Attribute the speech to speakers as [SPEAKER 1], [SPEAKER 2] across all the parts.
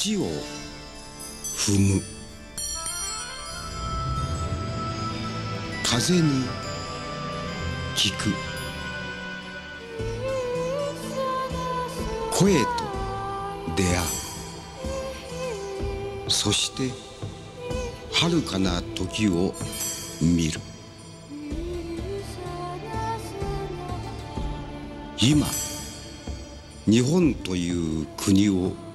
[SPEAKER 1] 土を踏む。風に聞く。声と出会う。そして遥かな時を見る。今日本という国を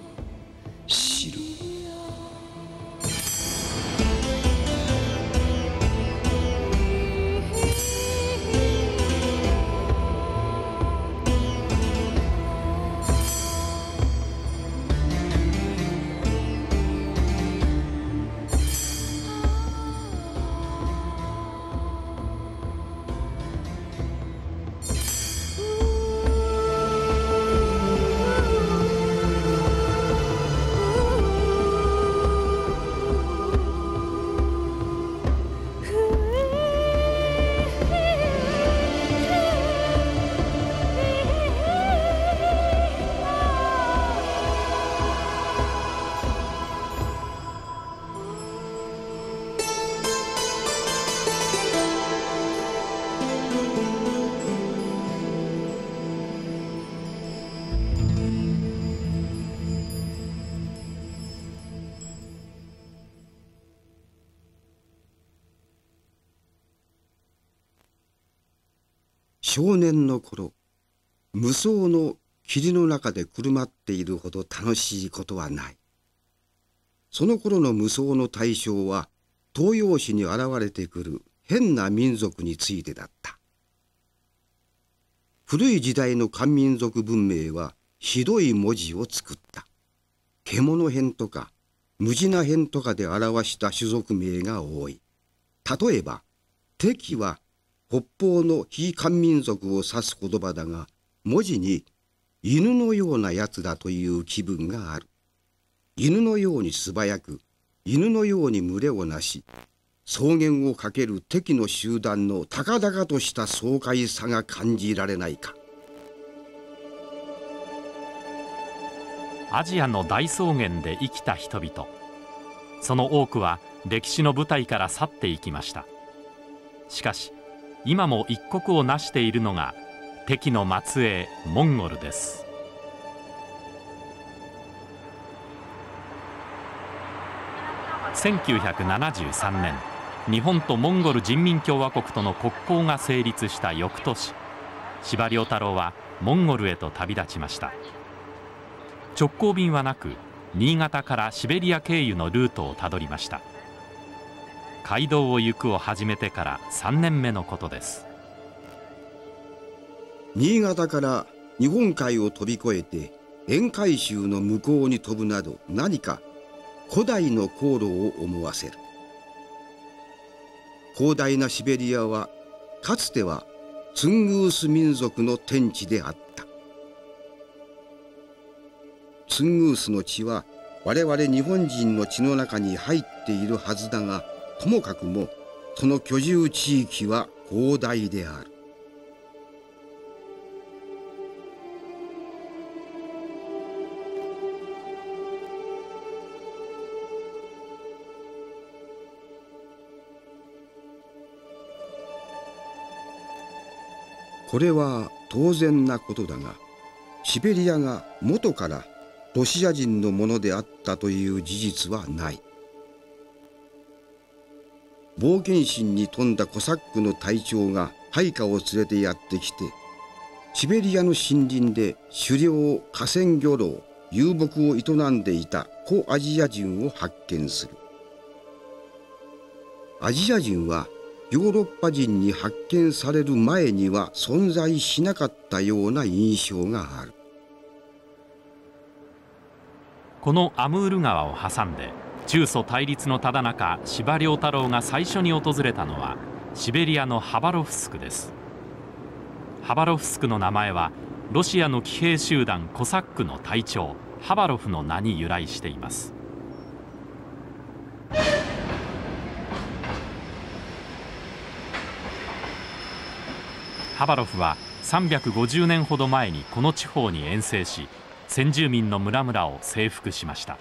[SPEAKER 1] 少年の頃無双の霧の中でくるまっているほど楽しいことはない。その頃の無双の対象は東洋史に現れてくる変な民族についてだった。古い時代の漢民族文明はひどい文字を作った。獣編とか無地な編とかで表した種族名が多い。例えば敵は北方の非漢民族を指す言葉だが文字に犬のようなやつだという気分がある。犬のように素早く犬のように群れをなし草原をかける敵の集団の高々とした爽快さが感じられないか。
[SPEAKER 2] アジアの大草原で生きた人々。その多くは歴史の舞台から去っていきました。しかし今も一国を成しているのが敵の末裔モンゴルです。1973年日本とモンゴル人民共和国との国交が成立した翌年司馬遼太郎はモンゴルへと旅立ちました。直行便はなく新潟からシベリア経由のルートをたどりました。街道を行くを始めてから3年目のことです。
[SPEAKER 1] 新潟から日本海を飛び越えて沿海州の向こうに飛ぶなど何か古代の航路を思わせる。広大なシベリアはかつてはツングース民族の天地であった。ツングースの血は我々日本人の血の中に入っているはずだがともかくもその居住地域は広大であるこれは当然なことだがシベリアが元からロシア人のものであったという事実はない。冒険心に富んだコサックの隊長が配下を連れてやってきてシベリアの森林で狩猟河川漁労遊牧を営んでいた古アジア人を発見する。アジア人はヨーロッパ人に発見される前には存在しなかったような印象がある。
[SPEAKER 2] このアムール川を挟んで中ソ対立のただ中司馬遼太郎が最初に訪れたのはシベリアのハバロフスクです。ハバロフスクの名前はロシアの騎兵集団コサックの隊長ハバロフの名に由来しています。ハバロフは350年ほど前にこの地方に遠征し先住民の村々を征服しました。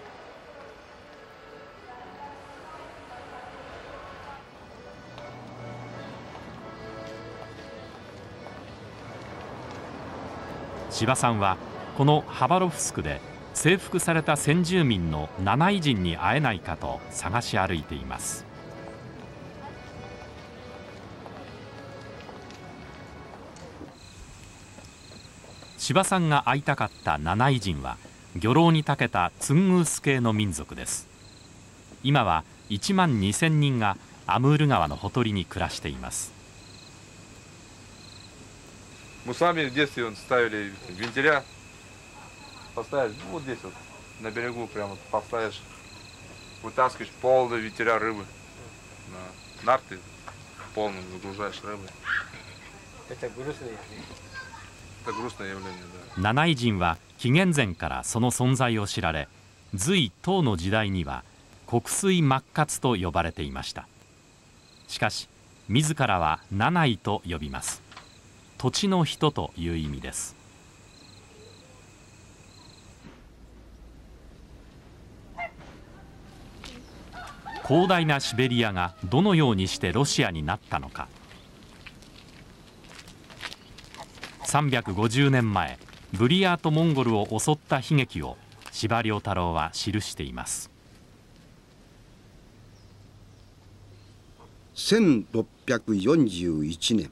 [SPEAKER 2] 柴さんはこのハバロフスクで征服された先住民の七イ人に会えないかと探し歩いています。柴さんが会いたかった七イ人は漁労に長けたツングース系の民族です。今は1万2000人がアムール川のほとりに暮らしています。
[SPEAKER 3] Мы сами в детстве вот ставили вентиля, поставили, ну, вот здесь вот, на берегу прямо поставишь, вытаскиваешь полный вентиля рыбы. На нарты полным загружаешь рыбой.
[SPEAKER 4] Это грустно.
[SPEAKER 3] Это грустное явление, да.
[SPEAKER 2] 七井人は紀元前からその存在を知られ隋唐の時代には国水末活と呼ばれていましたしかし自らは七井と呼びます 土地の人という意味です。広大なシベリアがどのようにしてロシアになったのか。350年前ブリヤートモンゴルを襲った悲劇を司馬遼太郎は記しています。
[SPEAKER 1] 1641年。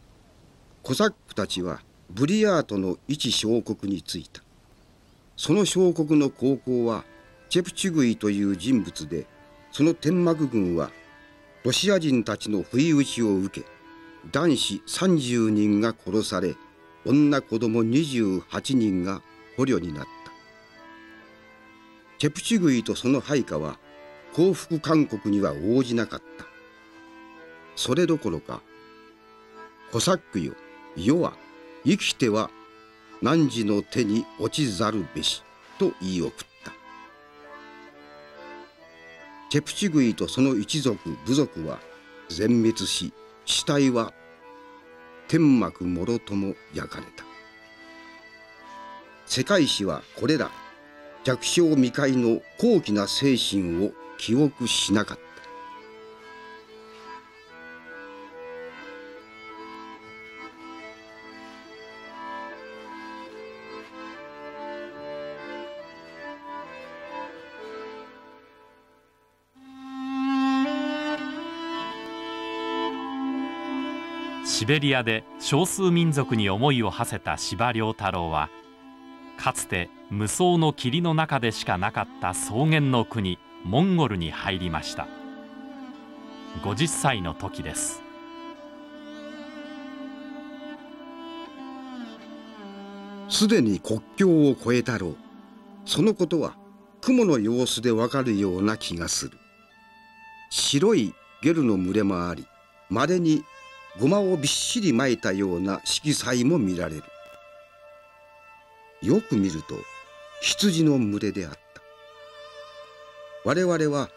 [SPEAKER 1] コサックたちはブリヤートの一小国に着いた。その小国の高校はチェプチュグイという人物でその天幕軍はロシア人たちの不意打ちを受け男子30人が殺され女子供28人が捕虜になった。チェプチグイとその配下は降伏勧告には応じなかった。それどころかコサックよ世は生きては汝の手に落ちざるべしと言い送った。チェプチグイとその一族部族は全滅し死体は天幕もろとも焼かれた。世界史はこれら弱小未開の高貴な精神を記憶しなかった。
[SPEAKER 2] シベリアで少数民族に思いを馳せた司馬遼太郎はかつて無双の霧の中でしかなかった草原の国モンゴルに入りました。50歳の時です。
[SPEAKER 1] すでに国境を越えたろう。そのことは雲の様子でわかるような気がする。白いゲルの群れもありまれにゴマをびっしり巻いたような色彩も見られる。よく見ると羊の群れであった。我々は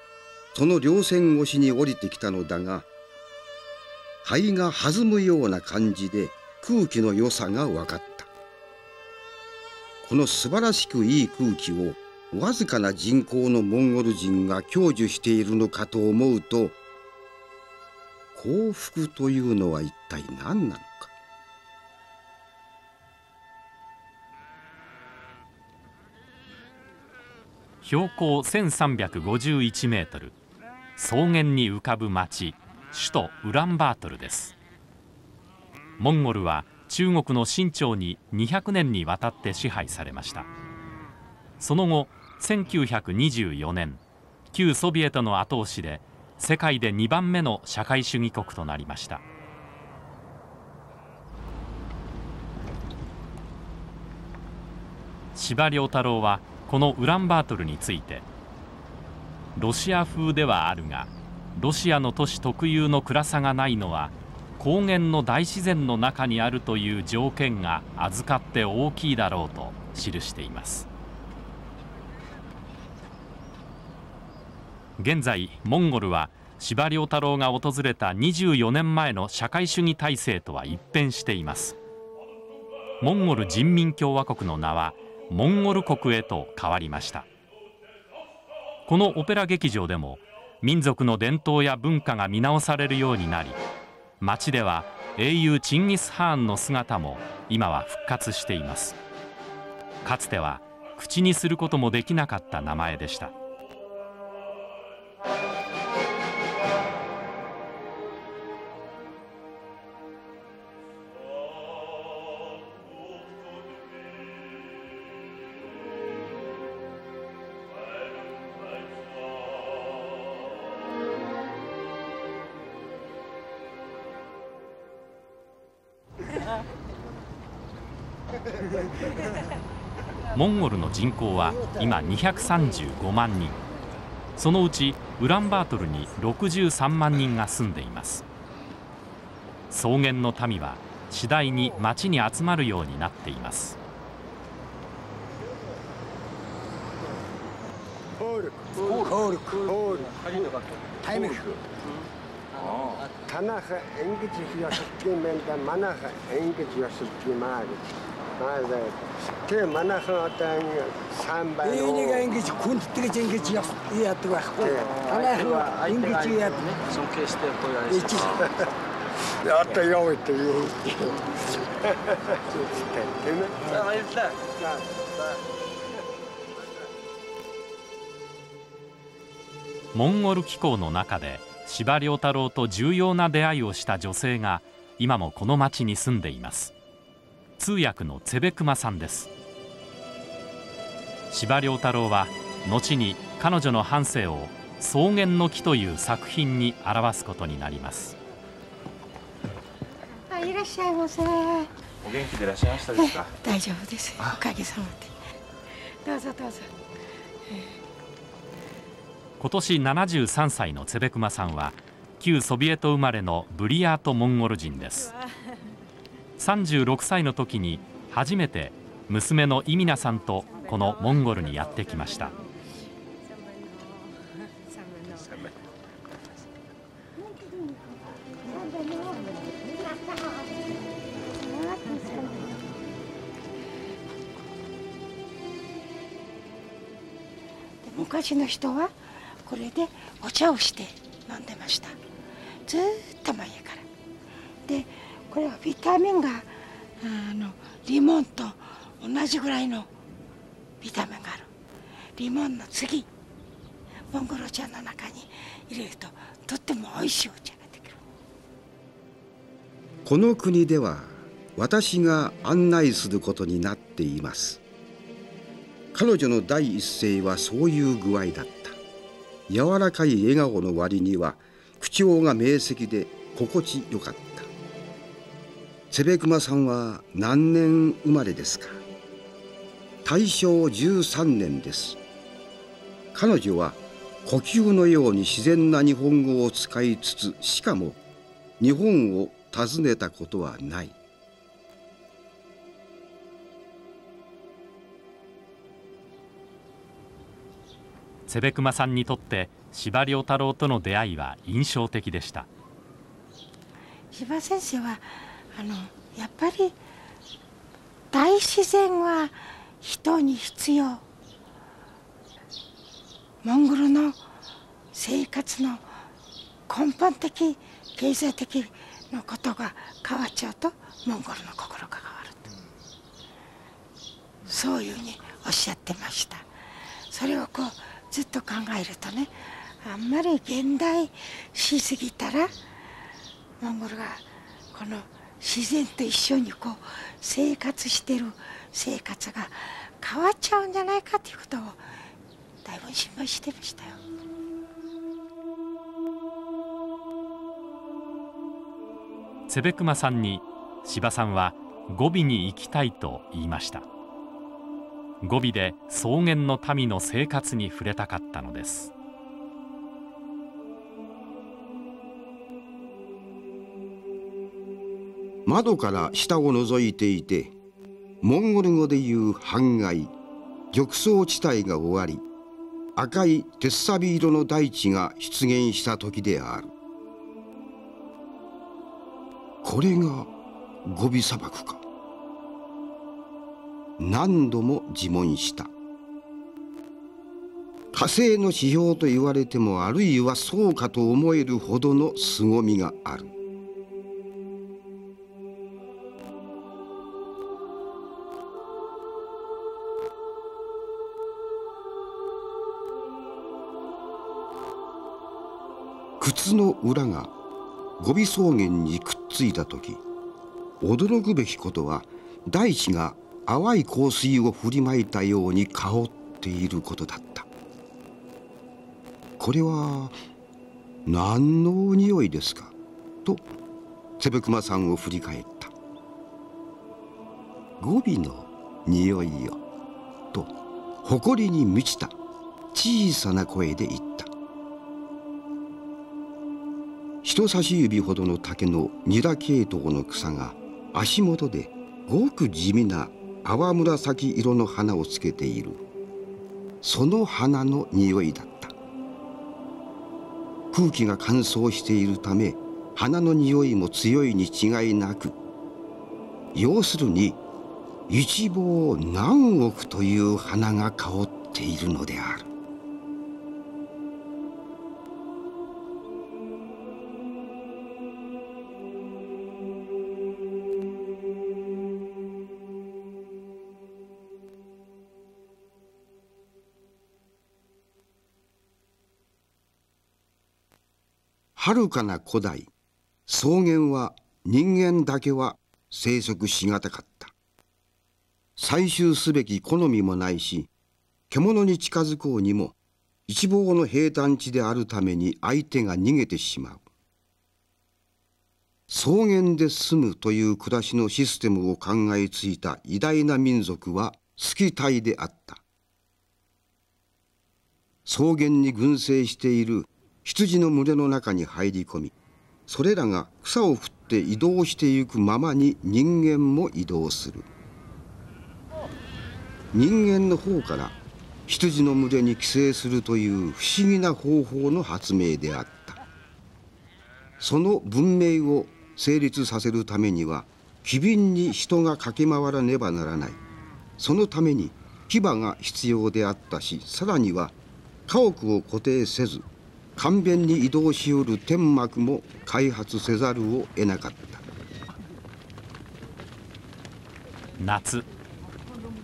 [SPEAKER 1] その稜線越しに降りてきたのだが肺が弾むような感じで空気の良さが分かった。この素晴らしくいい空気をわずかな人口のモンゴル人が享受しているのかと思うと幸福というのは一体何なのか？
[SPEAKER 2] 標高1351メートル。草原に浮かぶ町。首都ウランバートルです。モンゴルは中国の清朝に200年にわたって支配されました。その後1924年旧ソビエトの後押しで世界で2番目の社会主義国となりました。司馬太郎はこのウランバートルについてロシア風ではあるがロシアの都市特有の暗さがないのは高原の大自然の中にあるという条件が預かって大きいだろうと記しています。現在モンゴルは司馬遼太郎が訪れた24年前の社会主義体制とは一変しています。モンゴル人民共和国の名はモンゴル国へと変わりました。このオペラ劇場でも民族の伝統や文化が見直されるようになり街では英雄チンギス・ハーンの姿も今は復活しています。かつては口にすることもできなかった名前でした。モンゴルの人口は今235万人。そのうちウランバートルに63万人が住んでいます。草原の民は次第に町に集まるようになっています。
[SPEAKER 5] тэг манайхан одоо сайн байна уу?
[SPEAKER 4] Энийг ингэж хүндэтгэж ингэж яадаг байхгүй.
[SPEAKER 5] Танайхан ингэж
[SPEAKER 6] яадаг. Сүнкэстэй боёо. Одоо яв
[SPEAKER 4] итээ. Тэ мэ? Баярлалаа.
[SPEAKER 2] モンゴル気候の中で司馬太郎と重要な出会いをした女性が今もこの町に住んでいます。通訳のツェベクマさんです。司馬太郎は後に彼女の半生を草原の木という作品に表すことになります。
[SPEAKER 7] あいらっしゃいませ。
[SPEAKER 3] お元気でいらっしゃいましたですか？
[SPEAKER 7] 大丈夫です。おかげさまで。どうぞどうぞ。
[SPEAKER 2] 今年73歳のツェベクマさんは旧ソビエト生まれのブリヤートモンゴル人です36歳の時に初めて娘のイミナさんとこのモンゴルにやってきました。
[SPEAKER 7] 昔の人はこれでお茶をして飲んでました。ずっと前から。これはビタミンがあのリモンと同じぐらいのビタミンがある。リモンの次モンゴル茶の中に入れるととっても美味しいお茶ができる。
[SPEAKER 1] この国では私が案内することになっています。彼女の第一声はそういう具合だった。柔らかい笑顔の割には口調が明晰で心地よかった。セベクマさんは何年生まれですか？大正13年です。彼女は呼吸のように自然な日本語を使いつつしかも日本を訪ねたことはない。
[SPEAKER 2] セベクマさんにとって司馬遼太郎との出会いは印象的でした。
[SPEAKER 7] 司馬先生はあのやっぱり大自然は人に必要。モンゴルの生活の根本的経済的のことが変わっちゃうとモンゴルの心が変わると。そういうふうにおっしゃってました。それをこうずっと考えるとねあんまり現代しすぎたらモンゴルがこの自然と一緒にこう生活してる生活が変わっちゃうんじゃないかということをだいぶ心配してましたよ。
[SPEAKER 2] セベクマさんに柴さんはゴビに行きたいと言いましたゴビで草原の民の生活に触れたかったのです
[SPEAKER 1] 窓から下を覗いていてモンゴル語でいう半外玉藻地帯が終わり赤い鉄サビ色の大地が出現した時である。これがゴビ砂漠か。何度も自問した。火星の指標と言われてもあるいはそうかと思えるほどの凄みがある。鉄の裏がゴビ草原にくっついた時驚くべきことは大地が淡い香水を振りまいたように香っていることだった。これは何の匂いですか？とセブクマさんを振り返った。語尾の匂いよ。と誇りに満ちた小さな声で言った。人差し指ほどの竹のニラ系統の草が足元でごく地味な淡紫色の花をつけている。その花の匂いだった。空気が乾燥しているため花の匂いも強いに違いなく要するに一望何億という花が香っているのである。遥かな古代。草原は人間だけは生息しがたかった。採集すべき好みもないし獣に近づこうにも一望の平坦地であるために相手が逃げてしまう。草原で住むという暮らしのシステムを考えついた偉大な民族はスキタイであった。草原に群生している羊の群れの中に入り込みそれらが草を振って移動してゆくままに人間も移動する。人間の方から羊の群れに寄生するという不思議な方法の発明であった。その文明を成立させるためには機敏に人が駆け回らねばならない。そのために牙が必要であったしさらには家屋を固定せず簡便に移動しうる天幕も開発せざるを得なかった。
[SPEAKER 2] 夏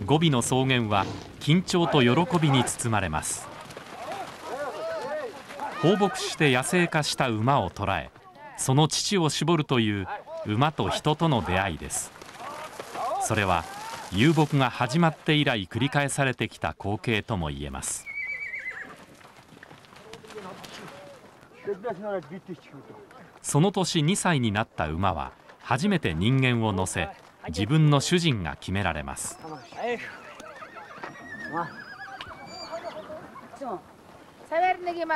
[SPEAKER 2] ゴビの草原は緊張と喜びに包まれます。放牧して野生化した馬を捕らえその乳を搾るという馬と人との出会いです。それは遊牧が始まって以来繰り返されてきた光景とも言えます。その年2歳になった馬は初めて人間を乗せ自分の主人が決められます。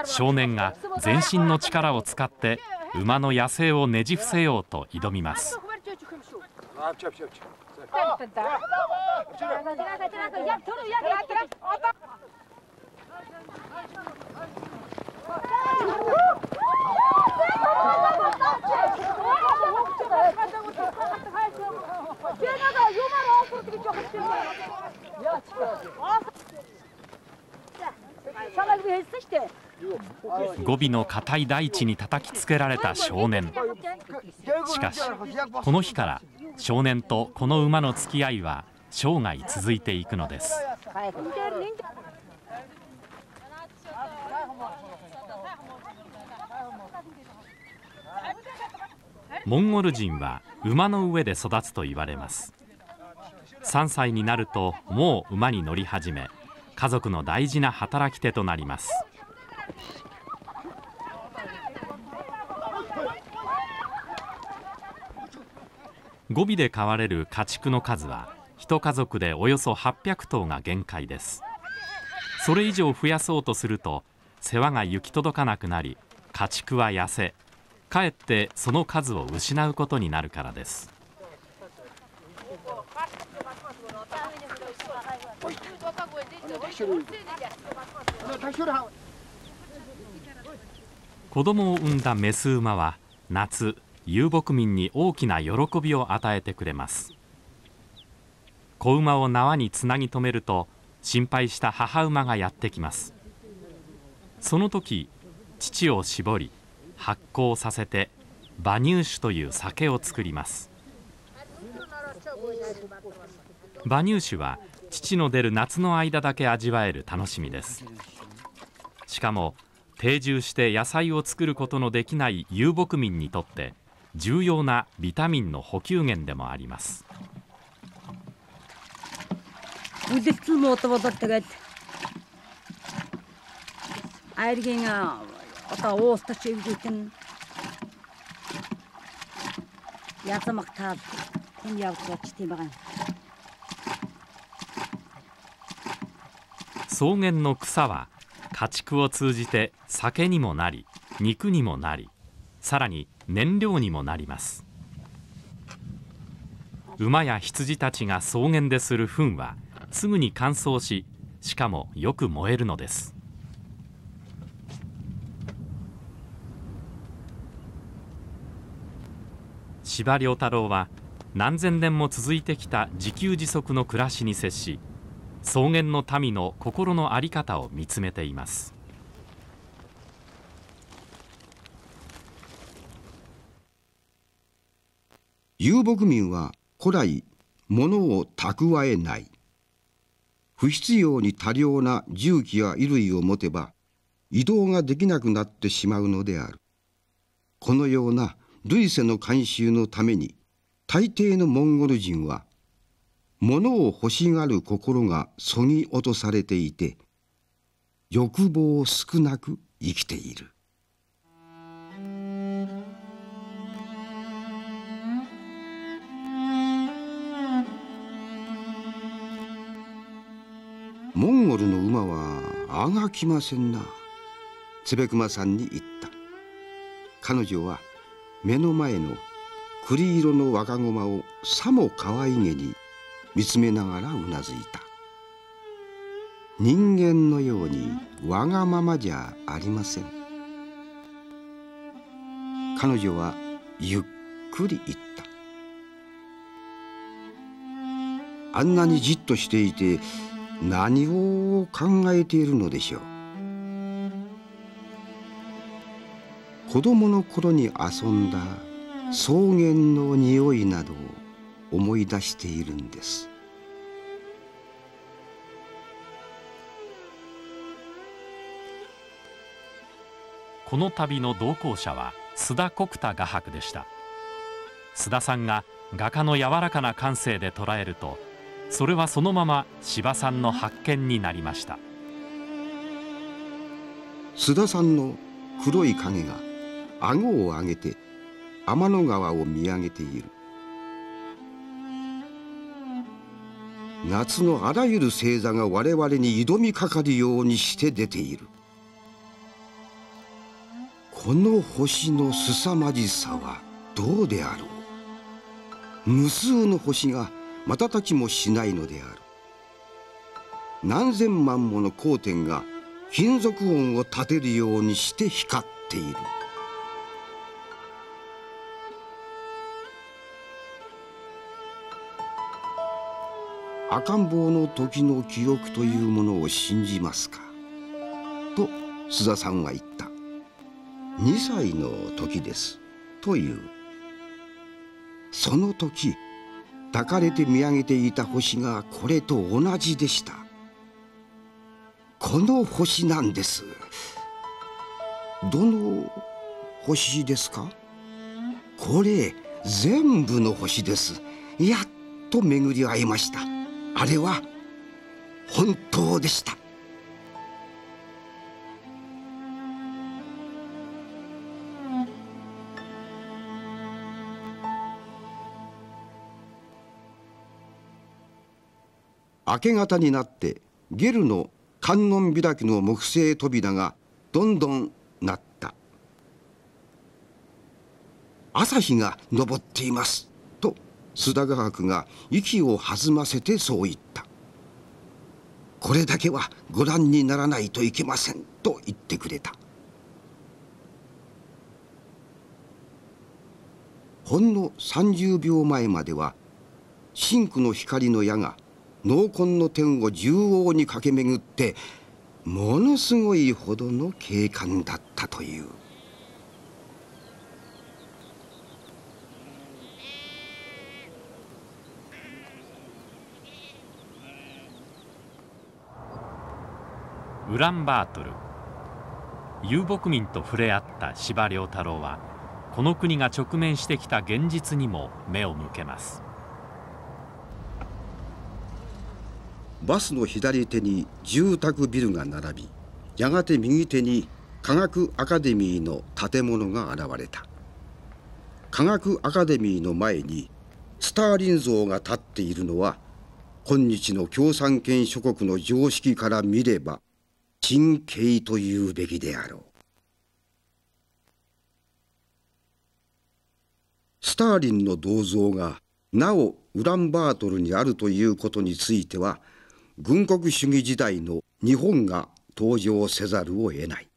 [SPEAKER 2] 少年が全身の力を使って馬の野生をねじ伏せようと挑みます。語尾の硬い大地に叩きつけられた少年。しかしこの日から少年とこの馬の付き合いは生涯続いていくのです。モンゴル人は馬の上で育つと言われます。3歳になるともう馬に乗り始め家族の大事な働き手となります。語尾で飼われる家畜の数は一家族でおよそ800頭が限界です。それ以上増やそうとすると世話が行き届かなくなり家畜は痩せかえってその数を失うことになるからです。子供を産んだメス馬は夏遊牧民に大きな喜びを与えてくれます。子馬を縄につなぎ止めると心配した母馬がやってきます。その時乳を絞り発酵させて馬乳酒という酒を作ります。馬乳酒は乳の出る夏の間だけ味わえる楽しみです。しかも定住して野菜を作ることのできない遊牧民にとって重要なビタミンの補給源でもあります。草原の草は家畜を通じて酒にもなり肉にもなりさらに燃料にもなります馬や羊たちが草原でする糞はすぐに乾燥ししかもよく燃えるのです司馬太郎は何千年も続いてきた自給自足の暮らしに接し草原の民の心の在り方を見つめています。
[SPEAKER 1] 遊牧民は古来物を蓄えない。不必要に多量な重機や衣類を持てば移動ができなくなってしまうのである。このような類世の慣習のために大抵のモンゴル人は物を欲しがる心がそぎ落とされていて欲望少なく生きている。モンゴルの馬はあがきませんな。つべくまさんに言った。彼女は目の前の栗色の若駒をさも可愛げに見つめながらうなずいた。人間のようにわがままじゃありません。彼女はゆっくり言ったあんなにじっとしていて何を考えているのでしょう。子供の頃に遊んだ草原の匂いなどを思い出しているんです。
[SPEAKER 2] この旅の同行者は須田国太画伯でした。須田さんが画家の柔らかな感性で捉えるとそれはそのまま柴さんの発見になりました。
[SPEAKER 1] 須田さんの黒い影が顎を上げて天の川を見上げている。夏のあらゆる星座が我々に挑みかかるようにして出ている。この星の凄まじさはどうであろう。無数の星が瞬きもしないのである。何千万もの光点が金属音を立てるようにして光っている。赤ん坊の時の記憶というものを信じますか？と須田さんは言った。2歳の時です。という。その時抱かれて見上げていた星がこれと同じでした。この星なんです。どの星ですか？これ全部の星です。やっと巡り合いました。あれは本当でした。明け方になってゲルの観音開きの木製扉がどんどんなった。朝日が昇っています。須田画伯が息を弾ませてそう言った。これだけはご覧にならないといけませんと言ってくれた。ほんの30秒前までは真紅の光の矢が濃紺の天を縦横に駆け巡ってものすごいほどの景観だったという。
[SPEAKER 2] ウランバートル。遊牧民と触れ合った司馬遼太郎はこの国が直面してきた現実にも目を向けます。
[SPEAKER 1] バスの左手に住宅ビルが並びやがて右手に科学アカデミーの建物が現れた。科学アカデミーの前にスターリン像が立っているのは今日の共産圏諸国の常識から見れば珍敬というべきであろう。スターリンの銅像がなおウランバートルにあるということについては軍国主義時代の日本が登場せざるを得ない。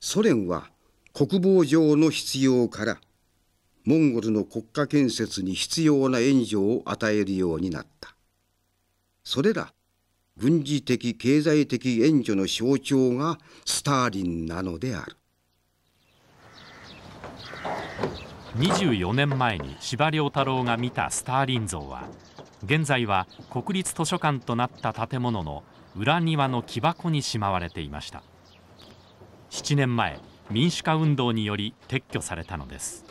[SPEAKER 1] ソ連は国防上の必要からモンゴルの国家建設に必要な援助を与えるようになった。それら軍事的経済的援助の象徴がスターリンなのである。
[SPEAKER 2] 24年前に司馬遼太郎が見たスターリン像は現在は国立図書館となった建物の裏庭の木箱にしまわれていました。7年前民主化運動により撤去されたのです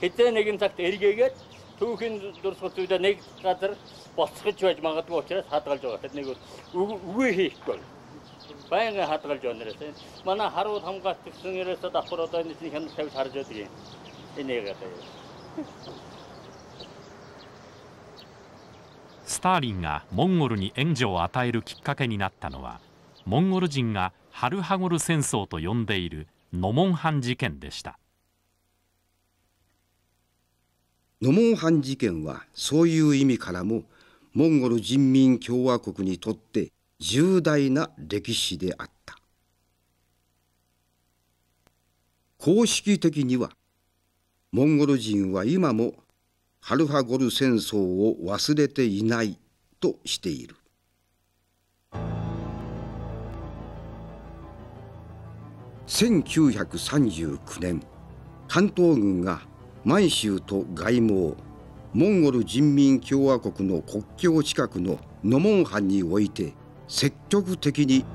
[SPEAKER 8] бид дууднаас чисээ зарахгүй хэзээ нэгэн цагт эргээгээд түүхийн дурсгал зүйдэ нэг газар болцохж байж магадгүй учраас хадгалж байгаа. Тэд нэг үгүй хийхгүй. Баянга хадгалж байна нэрээс. Манай харуул хамгаалт гэсэн нэрээс давхар одоо энэ хянал тавьж харж байдаг юм. Энийг гэдэг.
[SPEAKER 2] スターリンがモンゴルに援助を与えるきっかけになったのはモンゴル人がハルハゴル戦争と呼んでいるノモンハン事件でした
[SPEAKER 1] ノモンハン事件はそういう意味からもモンゴル人民共和国にとって重大な歴史であった。公式的にはモンゴル人は今もハルハゴル戦争を忘れていないとしている。1939年関東軍が満州と外蒙モンゴル人民共和国の国境近くのノモン藩において積極的に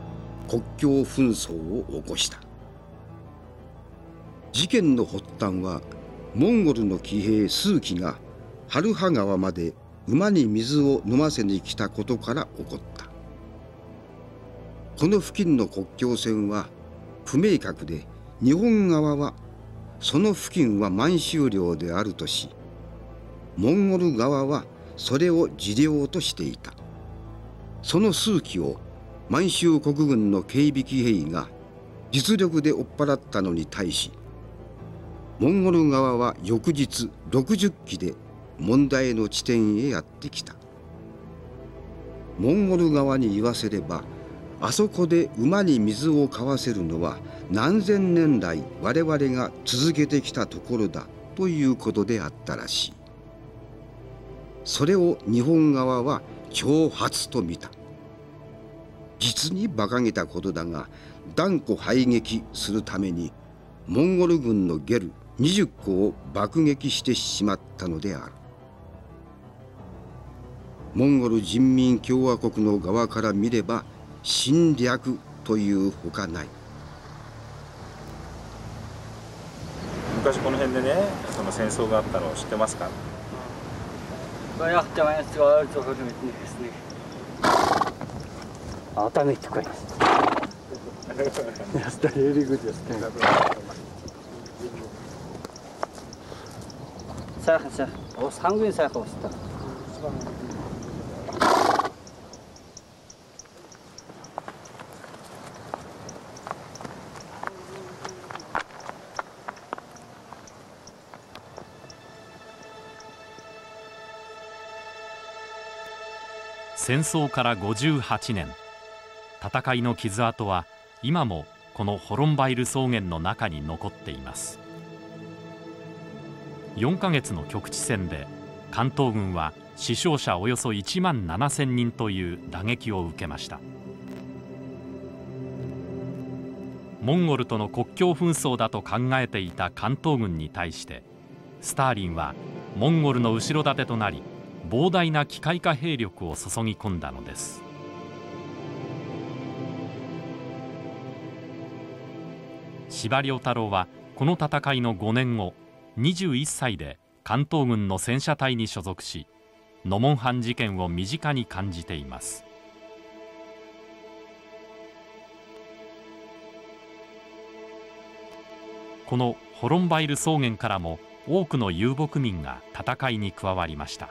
[SPEAKER 1] 国境紛争を起こした。事件の発端はモンゴルの騎兵数機がハルハ川まで馬に水を飲ませに来たことから起こった。この付近の国境線は不明確で日本側はその付近は満州領であるとしモンゴル側はそれを自領としていた。その数機を満州国軍の警備騎兵が実力で追っ払ったのに対しモンゴル側は翌日60機で問題の地点へやってきた。モンゴル側に言わせればあそこで馬に水を買わせるのは何千年来我々が続けてきたところだということであったらしい。それを日本側は挑発と見た。実に馬鹿げたことだが断固排撃するためにモンゴル軍のゲル20個を爆撃してしまったのである。モンゴル人民共和国の側から見れば侵略というほかない
[SPEAKER 9] 昔この辺でねその戦争があったのを知ってますか
[SPEAKER 8] Баях таваас ойр зөвхөн мэднэ гэснийг.
[SPEAKER 2] 戦争から58年。戦いの傷跡は今もこのホロンバイル草原の中に残っています。4ヶ月の局地戦で関東軍は死傷者およそ1万7千人という打撃を受けました。モンゴルとの国境紛争だと考えていた関東軍に対してスターリンはモンゴルの後ろ盾となり膨大な機械化兵力を注ぎ込んだのです。司馬遼太郎はこの戦いの5年後21歳で関東軍の戦車隊に所属し野門藩事件を身近に感じています。このホロンバイル草原からも多くの遊牧民が戦いに加わりました。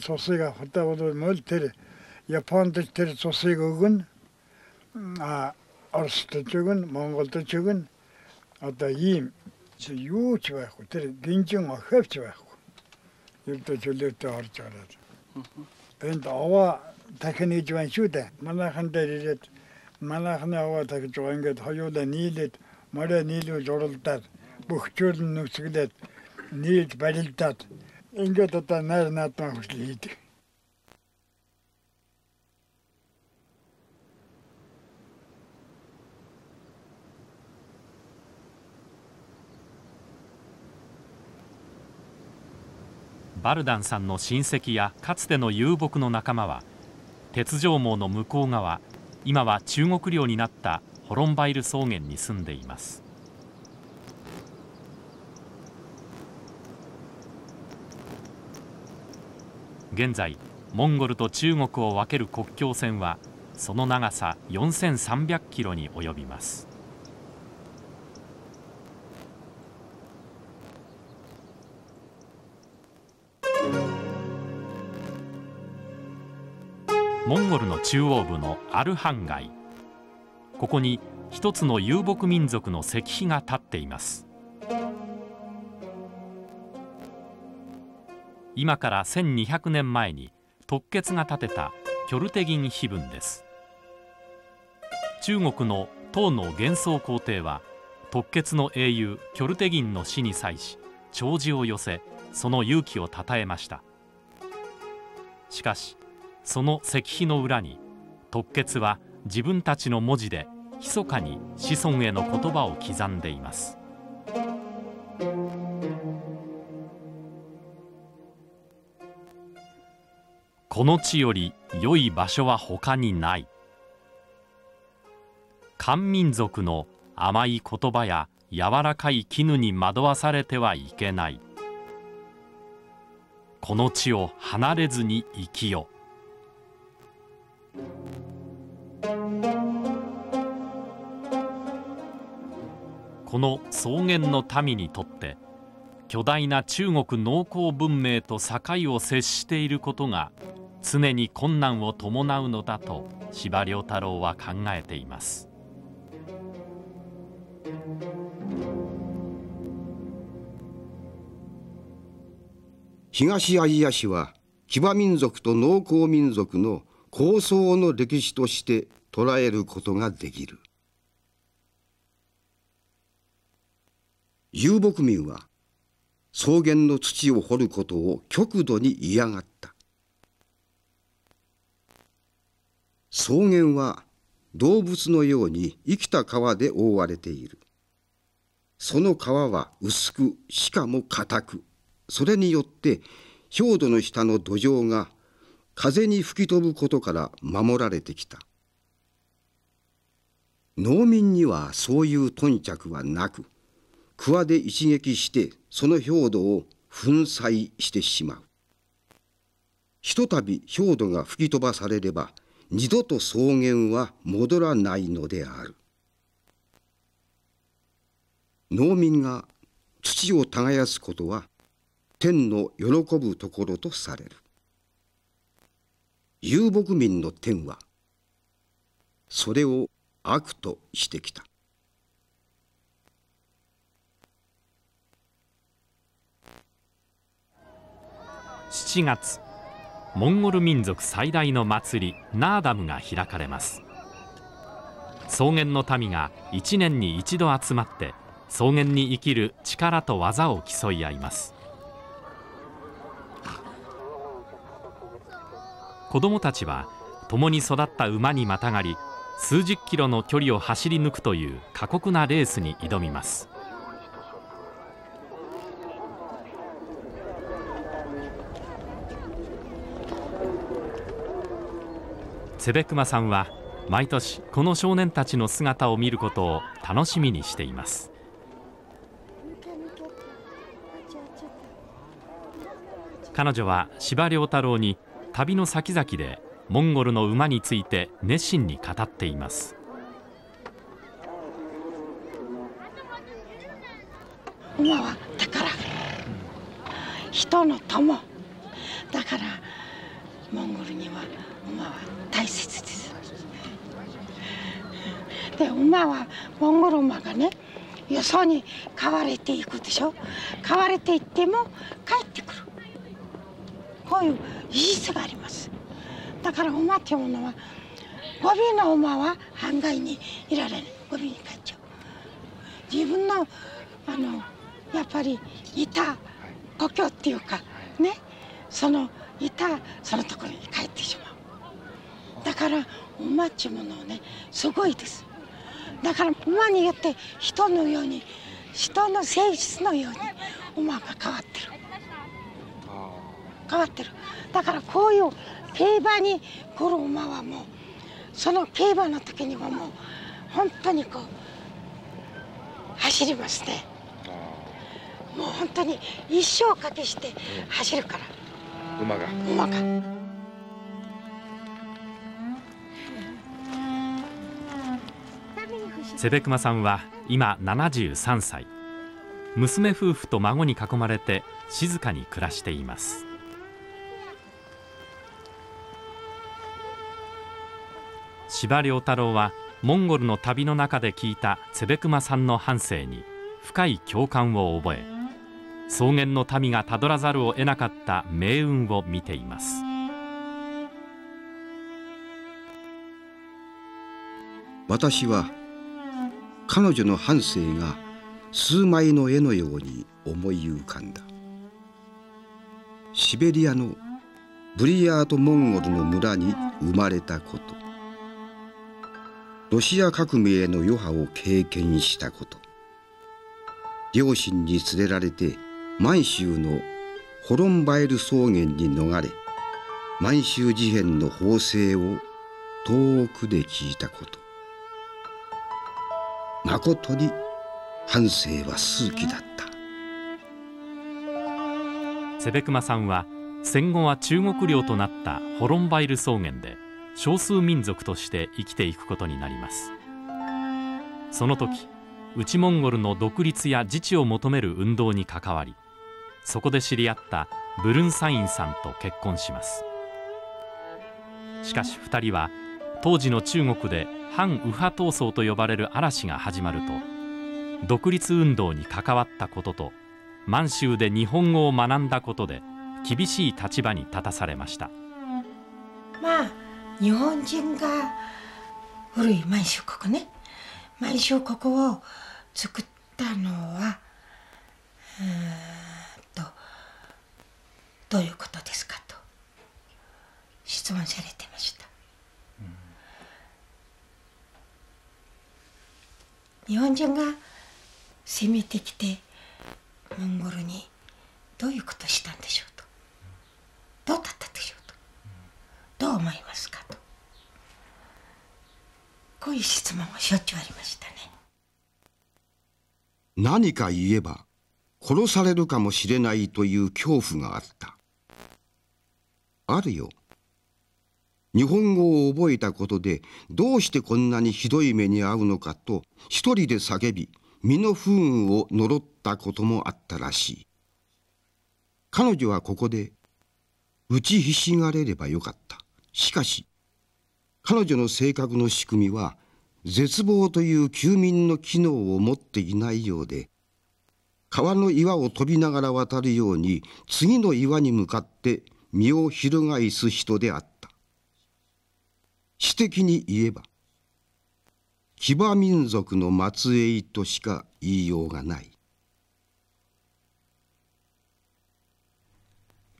[SPEAKER 10] цусыг авахдаа бол мөл тэр Японд тэр цусыг өгнө. А Оросд ч өгнө, Монголд ч өгнө. Одоо ийм юу ч байхгүй. Тэр гинжин охивч байхгүй. Ердөө чөлөөтэй орж ороод. Энд аваа дахин хийж байна шүү дээ. Манайхан дээр ирээд манайхны аваа дахиж байгаа ингээд хоёулаа нийлээд морой нийлүүлж уралдаад бөхчөөлн нүсгэлээд нийлж барилдаад ингээд одоо найр наадмаа хүсэл хийдэг.
[SPEAKER 2] バルダンさんの親戚やかつての遊牧の仲間は鉄条網の向こう側今は中国領になったホロンバイル草原に住んでいます 現在モンゴルと中国を分ける国境線はその長さ4300キロに及びます。モンゴルの中央部のアルハン街。ここに一つの遊牧民族の石碑が立っています。今から1200年前に特決が建てたキョルテギン碑文です。中国の唐の幻想皇帝は特決の英雄キョルテギンの死に際し弔辞を寄せその勇気をたたえました。しかしその石碑の裏に特決は自分たちの文字で密かに子孫への言葉を刻んでいます。この地より良い場所は他にない。漢民族の甘い言葉や柔らかい絹に惑わされてはいけない。この地を離れずに生きよこの草原の民にとって巨大な中国農耕文明と境を接していることが常に困難を伴うのだと司馬遼太郎は考えています。
[SPEAKER 1] 東アジア史は騎馬民族と農耕民族の構想の歴史として捉えることができる。遊牧民は草原の土を掘ることを極度に嫌がった。草原は動物のように生きた皮で覆われている。その皮は薄くしかも硬く。それによって氷土の下の土壌が風に吹き飛ぶことから守られてきた。農民にはそういう頓着はなく桑で一撃してその氷土を粉砕してしまうひとたび氷土が吹き飛ばされれば二度と草原は戻らないのである。農民が土を耕すことは天の喜ぶところとされる。遊牧民の天はそれを悪としてきた。
[SPEAKER 2] 7月。モンゴル民族最大の祭りナーダムが開かれます。草原の民が1年に一度集まって草原に生きる力と技を競い合います。子供たちは共に育った馬にまたがり数十キロの距離を走り抜くという過酷なレースに挑みます。セベクマさんは毎年この少年たちの姿を見ることを楽しみにしています。彼女は司馬遼太郎に旅の先々でモンゴルの馬について熱心に語っています。
[SPEAKER 7] 馬は宝。人の友。だからモンゴルには馬は大切です。で馬はモンゴル馬がねよそに飼われていくでしょ。飼われていっても帰ってくる。こういう事実があります。だから馬っていうものはゴビの馬は半外にいられない。ゴビに帰っちゃう。自分のあのやっぱりいた故郷っていうかね。そのいたそのところに帰ってしまう。だから馬っていうものはねすごいです。だから馬によって人のように人の性質のように馬が変わってる。変わってる。だからこういう競馬に来る馬はもうその競馬の時にはもう本当にこう走りますねもう本当に一生かけして走るから。
[SPEAKER 3] 馬が。
[SPEAKER 7] 馬が
[SPEAKER 2] セベクマさんは今73歳。娘夫婦と孫に囲まれて静かに暮らしています。司馬遼太郎はモンゴルの旅の中で聞いたセベクマさんの半生に深い共感を覚え草原の民がたどらざるを得なかった命運を見ています。
[SPEAKER 1] 私は彼女の半生が数枚の絵のように思い浮かんだ。シベリアのブリヤートモンゴルの村に生まれたこと。ロシア革命への余波を経験したこと。両親に連れられて満州のホロンバエル草原に逃れ満州事変の法制を遠くで聞いたこと。まことに半生は数奇だった。
[SPEAKER 2] セベクマさんは戦後は中国領となったホロンバイル草原で少数民族として生きていくことになります。その時内モンゴルの独立や自治を求める運動に関わりそこで知り合ったブルンサインさんと結婚します。しかし2人は当時の中国で反右派闘争と呼ばれる嵐が始まると独立運動に関わったことと満州で日本語を学んだことで厳しい立場に立たされました。
[SPEAKER 7] まあ日本人が古い満州国ね。満州国を作ったのはうんどういうことですかと。質問されてました、日本人が攻めてきてモンゴルにどういうことしたんでしょうと。どうだったでしょうと。どう思いますかと。こういう質問がしょっちゅうありましたね。
[SPEAKER 1] 何か言えば殺されるかもしれないという恐怖があった。あるよ。日本語を覚えたことでどうしてこんなにひどい目に遭うのかと一人で叫び身の不運を呪ったこともあったらしい。彼女はここで打ちひしがれればよかった。しかし彼女の性格の仕組みは絶望という休眠の機能を持っていないようで川の岩を飛びながら渡るように次の岩に向かって身を翻す人であった。詩的に言えば騎馬民族の末裔としか言いようがない。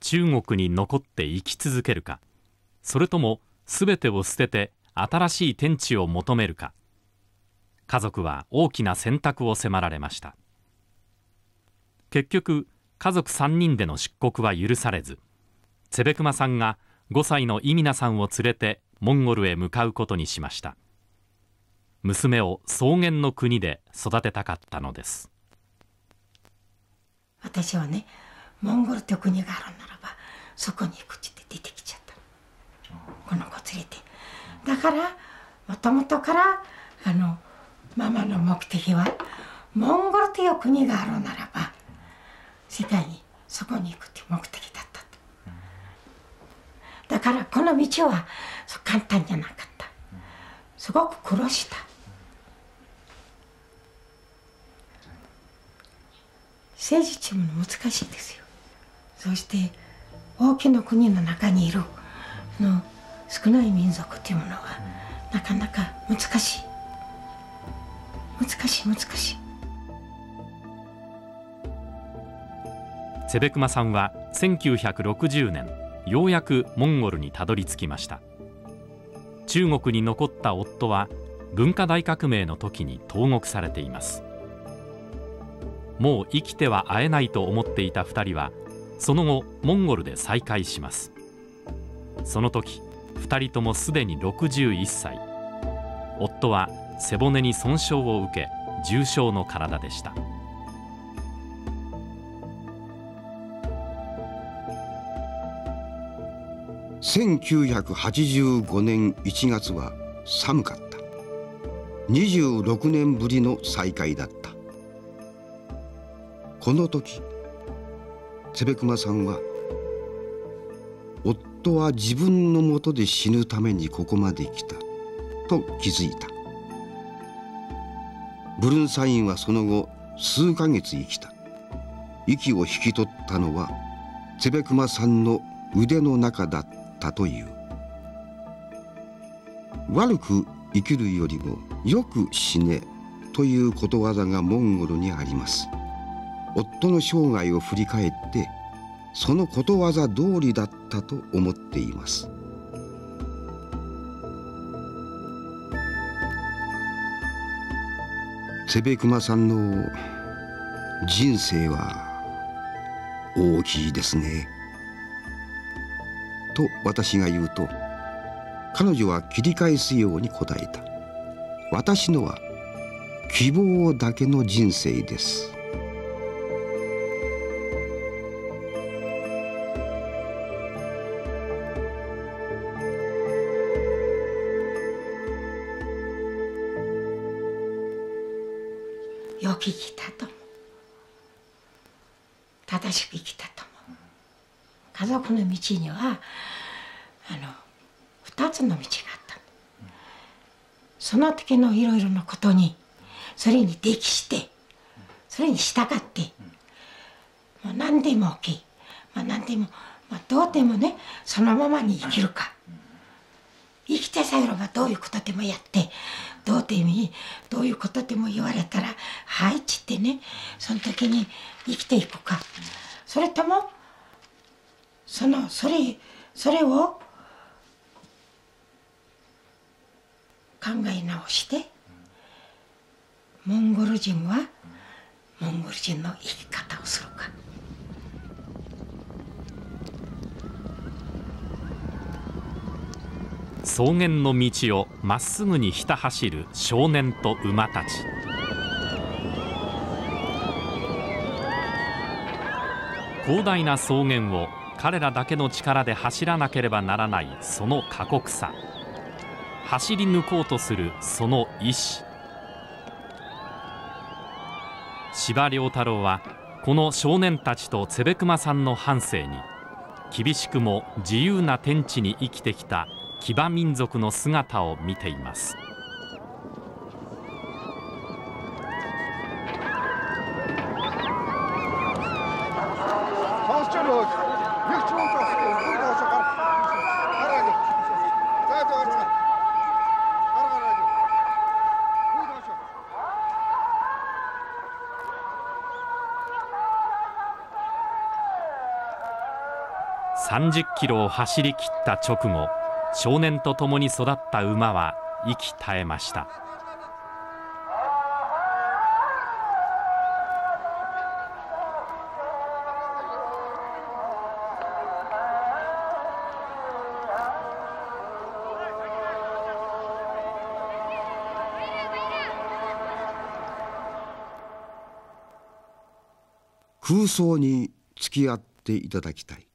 [SPEAKER 2] 中国に残って生き続けるかそれとも全てを捨てて新しい天地を求めるか。家族は大きな選択を迫られました。結局家族3人での出国は許されずツェベクマさんが5歳のイミナさんを連れてモンゴルへ向かうことにしました。娘を草原の国で育てたかったのです。
[SPEAKER 7] 私はねモンゴルという国があるならばそこに行くって出てきちゃった。この子連れて。だからもともとからあのママの目的はモンゴルという国があるならば世界にそこに行くっていう目的だだからこの道は簡単じゃなかった。すごく苦労した。政治チームの難しいですよ。そして大きな国の中にいる。の少ない民族というものはなかなか難しい。難しい難しい。
[SPEAKER 2] セベクマさんは1960年。ようやくモンゴルにたどり着きました。中国に残った夫は文化大革命の時に投獄されています。もう生きては会えないと思っていた2人はその後モンゴルで再会します。その時2人ともすでに61歳。夫は背骨に損傷を受け重傷の体でした。
[SPEAKER 1] 1985年1月は寒かった。26年ぶりの再会だった。この時セベクマさんは夫は自分のもとで死ぬためにここまで来たと気づいた。ブルンサインはその後数ヶ月生きた。息を引き取ったのはセベクマさんの腕の中だった。という。悪く生きるよりもよく死ねということわざがモンゴルにあります。夫の生涯を振り返ってそのことわざ通りだったと思っています。セベクマさんの人生は大きいですね。と私が言うと彼女は切り返すように答えた。私のは希望だけの人生です。
[SPEAKER 7] そのいろいろなことにそれに適してそれに従ってもう何でも OK、まあ、何でも、まあ、どうでもねそのままに生きるか。生きてさえればどういうことでもやってどうでもいい。どういうことでも言われたら「はい」っつってねその時に生きていくか。それともそのそれそれをえ直してモンゴル人はモンゴル人の生き方をするか。
[SPEAKER 2] 草原の道をまっすぐにひた走る少年と馬たち広大な草原を彼らだけの力で走らなければならないその過酷さ走り抜こうとするその意志。司馬遼太郎はこの少年たちとつべくまさんの半生に厳しくも自由な天地に生きてきた騎馬民族の姿を見ています。30キロを走り切った直後少年と共に育った馬は息絶えました。
[SPEAKER 1] 空想に付き合っていただきたい。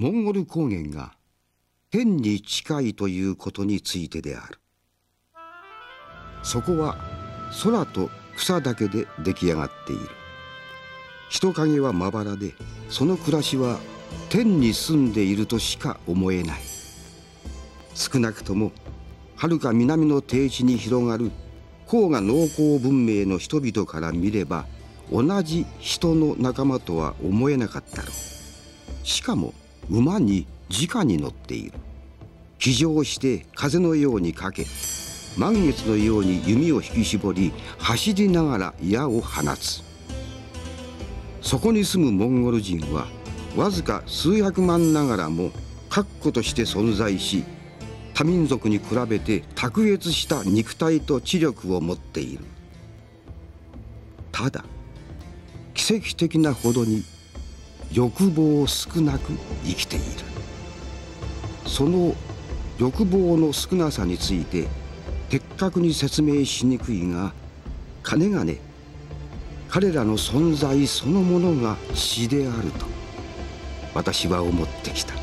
[SPEAKER 1] モンゴル高原が天に近いということについてである。そこは空と草だけで出来上がっている。人影はまばらでその暮らしは天に住んでいるとしか思えない。少なくともはるか南の低地に広がる黄河農耕文明の人々から見れば同じ人の仲間とは思えなかったろう。しかも馬に直に乗っている。騎乗して風のようにかけ満月のように弓を引き絞り走りながら矢を放つ。そこに住むモンゴル人はわずか数百万ながらも確固として存在し多民族に比べて卓越した肉体と知力を持っている。ただ奇跡的なほどに欲望少なく生きている。その欲望の少なさについて的確に説明しにくいがかねがね彼らの存在そのものが死であると私は思ってきた。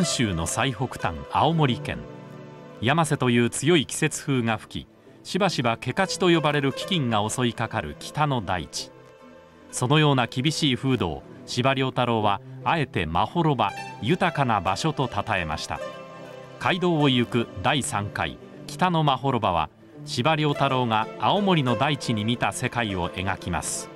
[SPEAKER 2] 本州の最北端青森県。山瀬という強い季節風が吹きしばしば毛勝ちと呼ばれる飢饉が襲いかかる北の大地。そのような厳しい風土を司馬太郎はあえてまほろば豊かな場所と称えました。街道を行く第3回北のまほろばは司馬太郎が青森の大地に見た世界を描きます。